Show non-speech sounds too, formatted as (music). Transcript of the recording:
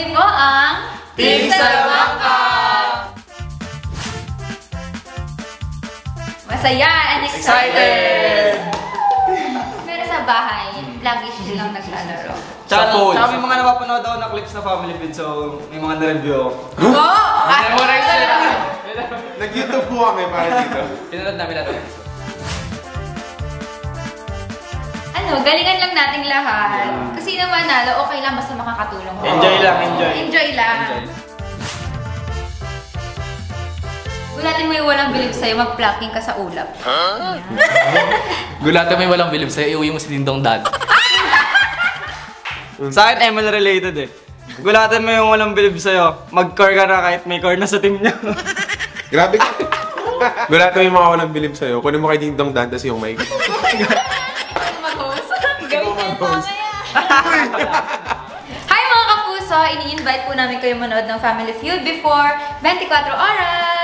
Kami po ang Team Salamanca! Masaya and excited! Pero sa bahay, lagi silang naglalaro. Sa phone. Tsaka may mga napapanood ako na clips na family feed, so may mga na-review (laughs) ako. Oh! Memorize nila. Nag-YouTube po kami para dito. Pinanood namin natin. Ano, galingan lang nating lahat. Kasi naman nalo, okay lang basta makakatulong. ko. Enjoy lang, enjoy. Enjoy lang. Enjoy. Gulatin mo yung walang bilib sa'yo, mag-plucking ka sa ulap. Gulatan mo yung walang bilib sa'yo, iuwi mo si Dindong Dad. (laughs) Sa akin, ML related eh. Gulatan mo yung walang bilib sa'yo, mag-core ka na kahit may core na sa team niya. Grabe ka. Gulatan mo yung mga walang bilib sa'yo. Kunin mo kay Ding Dong Dan, tas yung mic. (laughs) Mamaya. Hi mga kapuso! Ini-invite po namin kayo manood ng Family Feud before 24 oras!